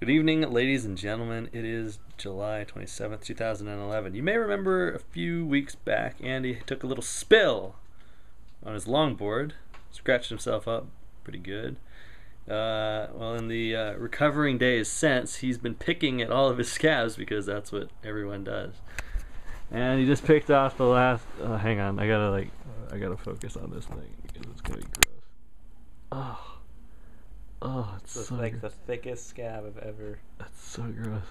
Good evening, ladies and gentlemen. It is July 27th, 2011. You may remember a few weeks back, Andy took a little spill on his longboard, scratched himself up pretty good. Uh, well, in the uh, recovering days since, he's been picking at all of his scabs because that's what everyone does. And he just picked off the last. Uh, hang on, I gotta like, I gotta focus on this thing because it's gonna be gross. Oh, oh, it's It's so like gr- the thickest scab I've ever. that's so gross.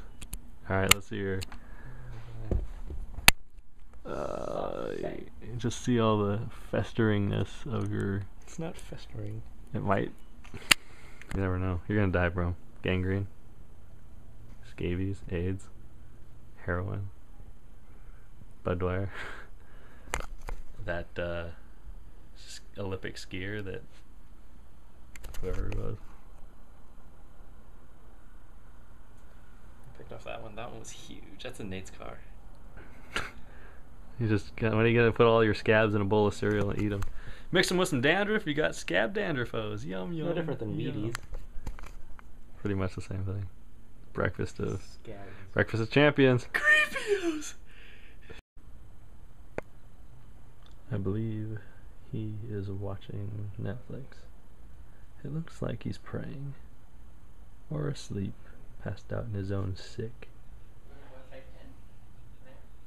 All right, let's see your. Uh, you just see all the festeringness of your. It's not festering. It might. You never know. You're gonna die, bro. Gangrene, scabies, AIDS, heroin, Budweiser. that uh, Olympic skier that whoever he was. Off that one. That one was huge. That's a Nate's car. You just got, when are you gonna put all your scabs in a bowl of cereal and eat them? Mix them with some dandruff. You got scab dandruffos. Yum yum. No different than yum. Wheaties. Pretty much the same thing. Breakfast of Scabs. breakfast of champions. Creepios. I believe he is watching Netflix. It looks like he's praying. Or asleep, passed out in his own sick.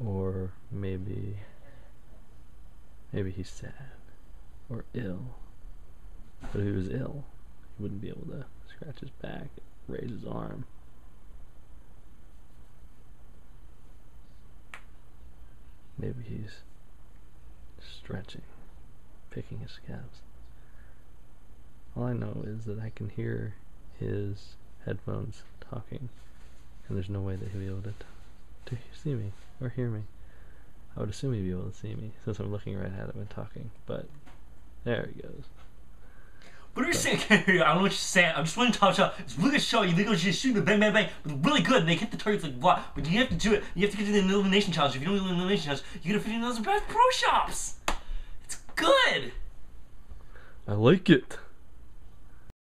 Or maybe maybe he's sad or ill. But if he was ill, he wouldn't be able to scratch his back, raise his arm. Maybe he's stretching, picking his scabs. All I know is that I can hear his headphones talking, and there's no way that he'll be able to, t- to see me or hear me. I would assume he'd be able to see me since I'm looking right at him and talking, but there he goes. What are you saying? I don't know what you're saying. I'm just wanting to talk about it's really good show. You think it's just shooting the bang bang bang, but really good. And they hit the targets like what? But you have to do it. You have to get to the elimination challenge. If you don't do the elimination challenge, you get a fifteen thousand Bass Pro Shops. It's good. I like it.